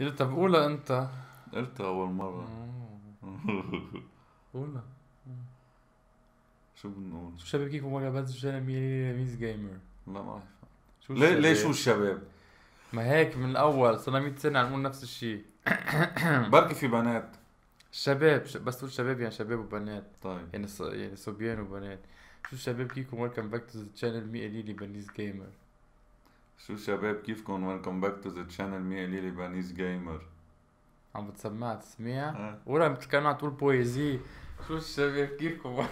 إيه طب قولها أنت. قلتها أول مرة. قولها. شو بنقول؟ شو شباب كيف بس جيرمي ميز جيمر لا ما شو ليه ليه؟ شو الشباب؟ ما هيك من الأول صرنا 100 سنة عم نقول نفس الشيء. بركي في بنات. الشباب ش- بس تقول شباب يعني شباب وبنات. طيب. يعني ص... يعني صبيان وبنات. شو الشباب كيكم ويلكم باك تو ذا تشانل مي قليلي بنيز جيمر شو شباب كيفكم ويلكم باك تو ذا تشانل مي قليلي بانيس جيمر عم بتسمع تسميع؟ آه. ولا عم كانوا عم تقول بويزي شو الشباب كيفكم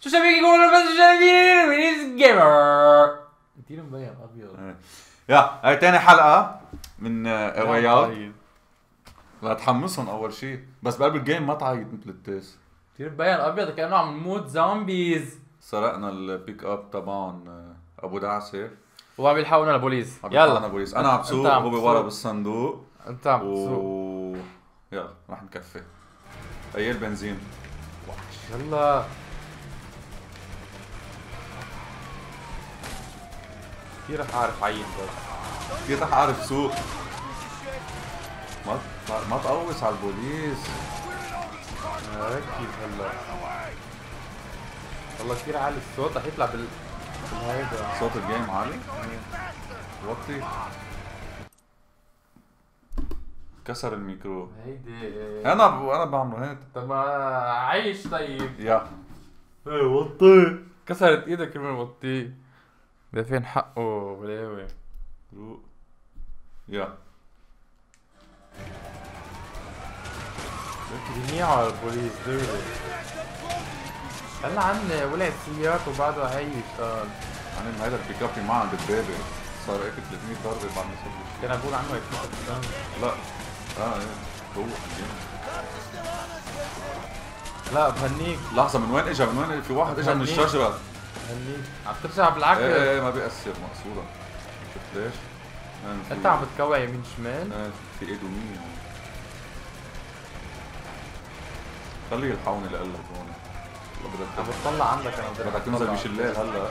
شو الشباب كيفكم ولا بس الشباب بنيز جيمر كثير مبين أبيض. إيه. يا هاي تاني حلقة من آه، لتحمسهم أول شيء. بس بقلب ال game ما تعيط مثل التاس كثير مبين أبيض كأنه عم نموت zombies سرقنا ال pick up تبعهم آه، أبو دعسه وعم يلحقونا البوليس. يلا. يلحقنا بوليس أنا عم بسوق وهو. ورا بالصندوق. أنت عم تسوق و يلا رح نكفي. أي البنزين؟ يلا. كثير رح أعرف عيد بس. كيف رح أعرف سوق. ما ما تقوص على البوليس. ركز هلا. والله كثير عالي. الصوت رح يطلع بال بالهيدا. صوت ال game عالي. وطي. كسر الميكرو. هيدي. أنا ب... أنا بعمله هيك. طب ما عيش طيب. يا. إيه وطي. كسرت إيدك كمان وطي. ده فين حقه بلاوي. روق يا. على البوليس دغري هلا عندي ولع سيارات وبعده عايش قال أنا هيدا البيك اب معه دبابه صار هيك 300 ضربة بعد ما صار كان بقول عنه هيك قصة لا. آه روق الجيم. لا بهنيك. لحظة من وين اجى من وين؟ في واحد اجى من. الشجره بهنيك. عم ترجع بالعكس إيه إيه ما بيأثر مقصودة. شفت ليش؟ أنت عم بتكوع يمين شمال. إيه في إيده مية خليه يلحقوني لقلك هون. عم بتطلع عندك أنا. بدك تنزل. بشلال هلا.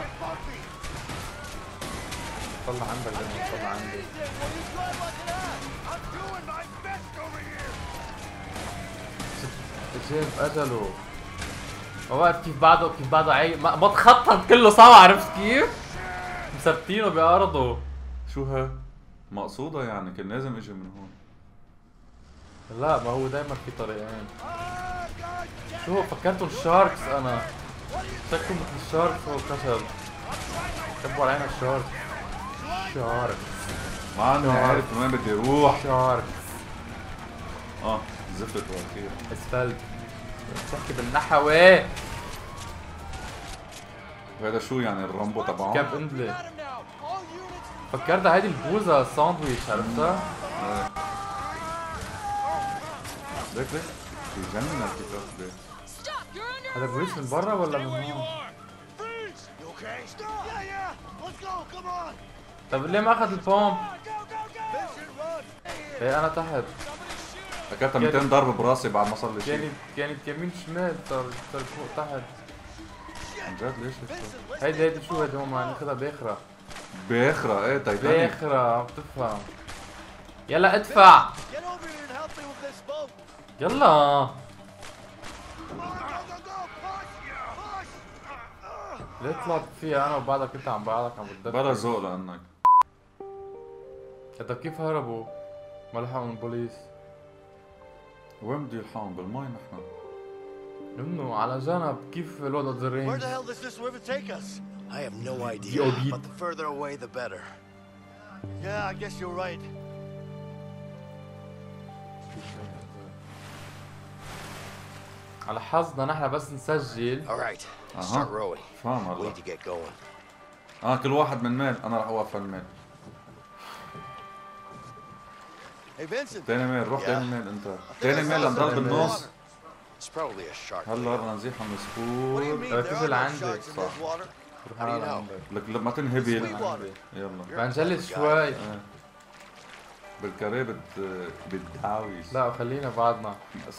بتطلع عندك بدي بتطلع عندي. شايف أجله. ما بعرف كيف بعده كيف بعده عي ما, ما تخطط كله سوا عرفت كيف؟ مثبتينه بأرضه. شو ها؟ مقصودة يعني كان لازم أجي من هون. لا ما هو دايما في طريقين. شو فكرتوا الشاركس؟ أنا شكلوا مثل الشاركس كسر كتبوا علينا الشاركس. شاركس. ما شعر. عارف وين بدي أروح. شاركس. آه زفت واخير أسفلت. بتحكي بالنحوي وهذا شو يعني الرامبو تبعهم؟ كاب اندلي فكرتها هيدي البوزة الساندويتش عرفتها؟ ليك ليك Stop! You're under هذا بوليس من برا ولا من هون؟ طب ليه ما أخذ البوم؟ Go, go, go! Vincent, run! إيه أنا تحت. اكلتها 200 ضربة براسي بعد ما صار لي كانت شيء كانت يمين شمال صار صار فوق تحت. عن جد ليش؟ هيدي هيدي شو هيدي؟ هم ناخذها بإخرة. باخرة إيه تايتانيك. باخرة عم تفهم يلا ادفع! يلا! ليه طلعت فيها أنا وبعدك أنت عم بعدك عم بلا بتدفع ذوق لأنك. طب كيف هربوا؟ ما لحقوا البوليس. وين بده يلحقهم؟ بالمي نحن. انه على جنب كيف اوف ذا Where the hell does this river take us? I have no idea, but the further away, the better. Yeah, I guess you're right. على حظنا نحن بس نسجل All right, Uh-huh. start rowing. فاهم We هلا need to get going. آه كل واحد من ميل أنا رح اوقف الميل Hey, Vincent! تاني ميل روح. تاني ميل انت تاني ميل لنضل بالنص هل رنزيحة مسكور اعتزل عندك صح. لك لما تنهب يلا. يلا شوي. آه. بالكاري بت لا خلينا بعدنا.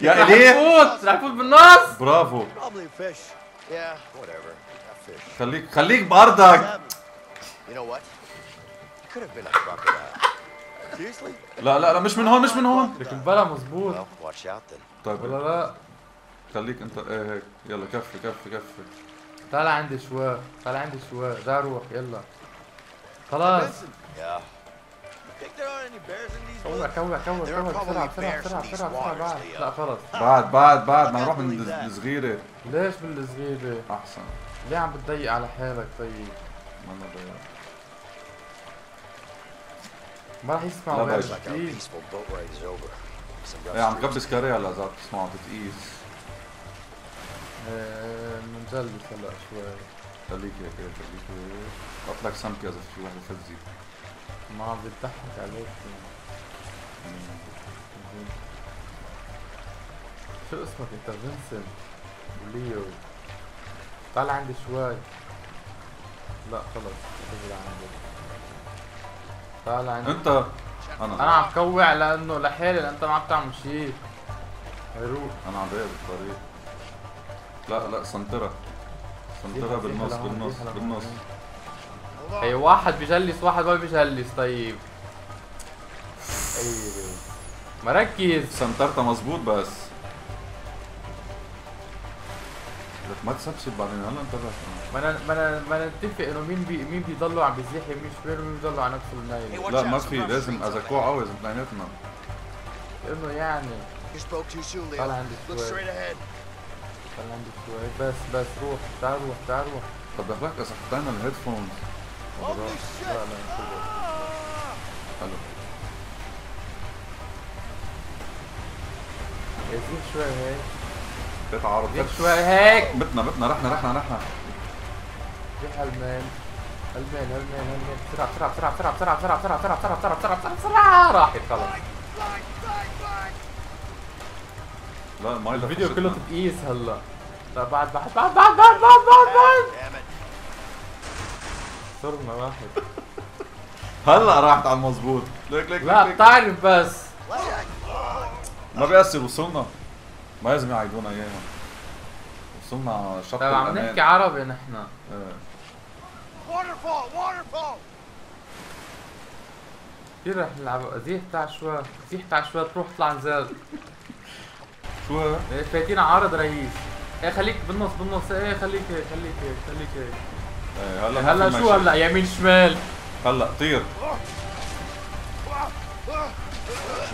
يا ليه رح هنفوت بالنص. برافو. خليك خليك بارضك لا لا لا مش من هون مش من هون. لكن بلا مزبوط. طيب. ولا لا؟ خليك انت إيه هيك يلا كفي كفي كفي. تعال عندي شوي تعال عندي شوي ده روح يلا. خلاص. كوع? كوع كوع كوع. بسرعة بسرعة بسرعة بسرعة بعد. لا خلص بعد بعد بعد. ما نروح من. الصغيرة ليش بالصغيرة؟ أحسن. ليه عم بتضيق على حالك طيب؟ ما أنا ضيع. Ride is over. Some rough إيه عم. تكبس كاري هلا إذا بتسمعوا بتقيس آه، منجلس هلا شوي. خليك هيك خليك هيك. حط لك سمكة إذا في واحد فزي. ما عم بتضحك عليك. شو اسمك أنت؟ فينسنت. وليو. تعال عندي شوي. لا خلص. تجي عندي تعال عندي أنت؟ أنا. أنا عم كوع لأنه لحالي أنت ما عم تعمل شيء هيروح. أنا عم بقى بالطريق لا لا سنترة. سنترة بالنص بالنص بالنص. أي واحد بجلس واحد ما بيجلس طيب. أيوه مركز. سنترتها مزبوط بس. ما تسبسب بعدين هلا انتبه ما أنا ما أنا ما أنا نتفق إنه مين بي مين بيضلوا عم بيزيح يمين شمال ومين بيضلوا على نفس النايل. لا ما في لازم اذا كوع قوي لازم اثنيناتنا إنه يعني. طالع عندي شوي. خلي عندي شوي بس بس روح تعال روح تعال روح. طب بخلك اذا حطينا الهيدفونز. لا لا حلو. زيح شوي هيك. بتعارض زيح شوي هيك متنا متنا رحنا رحنا رحنا زيح هالمان هالمان هالمان هالمان بسرعة بسرعة بسرعة بسرعة بسرعة بسرعة بسرعة بسرعة بسرعة بسرعة بسرعة بسرعة راحت خلص لا المي الفيديو. كله تقيس هلا لا بعد بعد بعد بعد بعد بعد بعد بعد. صرنا واحد هلا راحت على المظبوط ليك ليك لا. بتعرف بس ما بيأثر وصلنا ما لازم يعيدونا اياها وصلنا شط طيب عم. نحكي عربي نحن. Waterfall! Waterfall! كثير رح نلعب. زيح تعال شوي. زيح تعال شوي. تروح طلع نزال شو هذا؟ إيه، فايتين عارض رئيس. إيه خليك بالنص بالنص. إيه خليك هيك خليك هيك خليك هيك. إيه، هلا هلا شو. هلا؟ يمين شمال. هلا طير.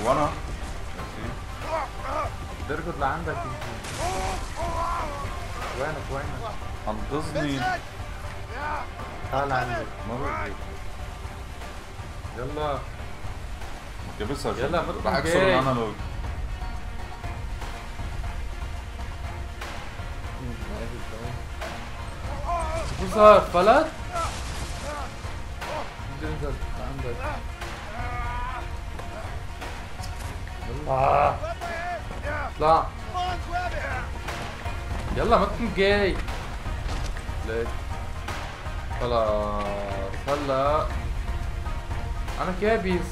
وأنا اركض لعندك وينك وينك؟ انقذني تعال عندي. بقدر يلا. جابسها يلا بحكسر الانالوج كبسها فلت؟ انزل عندك. آه. اطلع! يلا ما تكون جاي ليك خلاص هلا أنا القد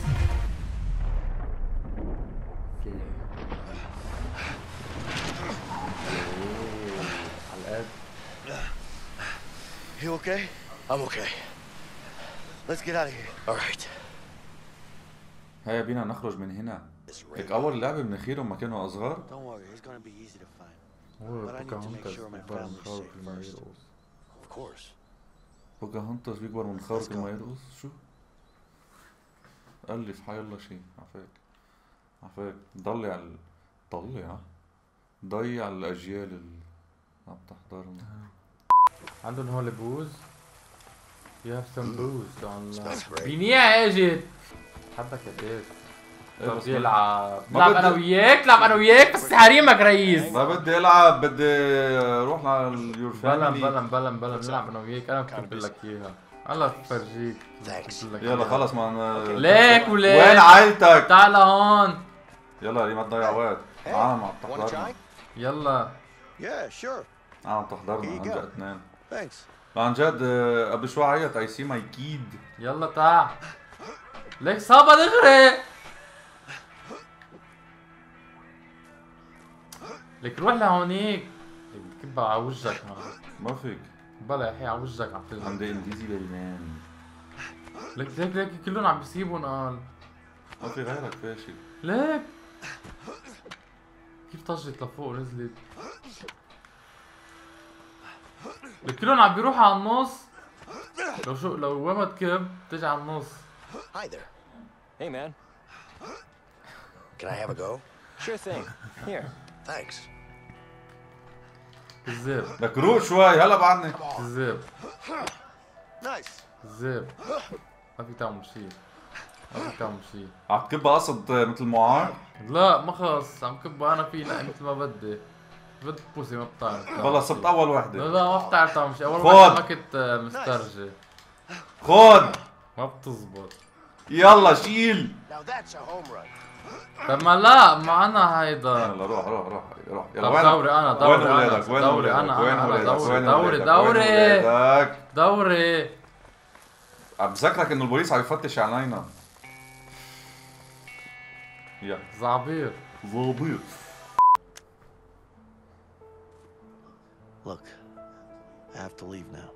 You okay? I'm okay. Let's get out of here. All right. هيا بينا نخرج من هنا لك اول لعبه من خير لما كانوا اصغر بوكاهونتاس بيكبر من خارق الميروس بوكاهونتاس بيكبر من خارق الميروس حي الله شيء. عفاك. عفاك. ضلع ال... ضلع ضيع الأجيال اللي عم تحضرنا عندهم هول بوز. يو هاف سم بوز on اجت حبك يا إيه طب بس يلعب ما نلعب بدي- أنا وياك نلعب أنا وياك بس حريمك رئيس ما بدي ألعب بدي أروح على يور بلا فاميلي بلا بلا بلا نلعب أنا وياك. أنا بكتب لك إياها. هلا بفرجيك يلا. خلص ما ليك وليك. وين عائلتك؟ تعال هون يلا ليه ما تضيع وقت. Hey, عم تحضرنا? يلا. Yeah, sure. عم تحضرنا عن. جد اثنين. عن جد آه، قبل شوي عيط. اي سي ماي كيد يلا تعال. ليك صابة دغري. لك روح لهونيك لك بتكبها على وجهك ما فيك بلا يا أخي على وجهك عم تغلط عندي انديزيبل مان لك ليك ليك كلهم عم بيسيبون قال ما في غيرك فاشل ليك كيف طجت لفوق نزلت لك كلهم عم بيروحوا على النص لو شو لو وين ما تكب تجي على النص Hi there. Hey, man. Can I have a go? Sure thing. Here. Thanks. كذاب لك روق شوي هلا بعدني. كذاب Nice. كذاب ما في تعمل شيء. ما في تعمل شيء. عم تكبها قصد مثل معار لا ما خلص. عم كب أنا في لا مثل ما بدي. بدي بوسي ما بتعرف والله. صرت أول وحدة. لا ما بتعرف تعمل شيء. أول. مرة ما كنت آه، مسترجي. خد. ما بتزبط. يلا شيل. طب ما لا ما أنا هيدا. يلا روح روح روح روح. طب دوري أنا وين دوري ولادك؟ أنا وين دوري ولادك؟ أنا وين أنا ولادك؟ دوري وين دوري ولادك؟ دوري. وين ولادك؟ دوري. عم بذكرك إنه البوليس عم يفتش علينا. يا زعبير. ظابيط Look, I have to leave now.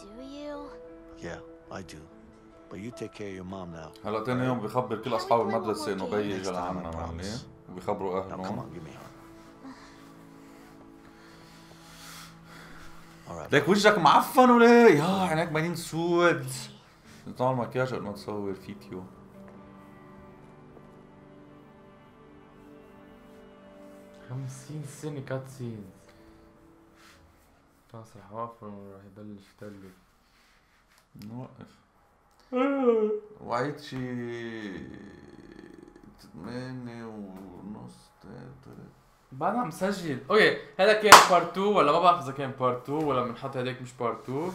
Do you? Yeah, I do. But you take care of your mom now. هلا تاني يوم بخبر كل أصحاب المدرسة إنه بي اجى لعنا Now come اهلهم on, give me. ليك وجهك معفن وليه؟ يا عينيك مالين سود. تعمل مكياج قبل ما تصور فيديو. خمسين سنة cutscenes خلاص رح أوقف ورح يبلش يتلج نوقف. وعيد شي ثمانية ونص تلاتة بعدها مسجل okay هذا كان part 2 ولا ما بعرف اذا كان part 2 ولا بنحط هذاك مش part 2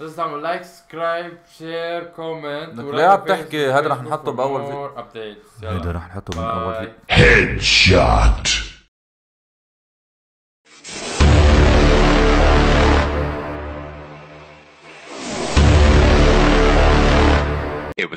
لازم تعملوا like subscribe share comment لك ليه عم تحكي؟ هذا رح نحطه بأول فيديو. updates هيدا رح نحطه من أول فيديو. Headshot. It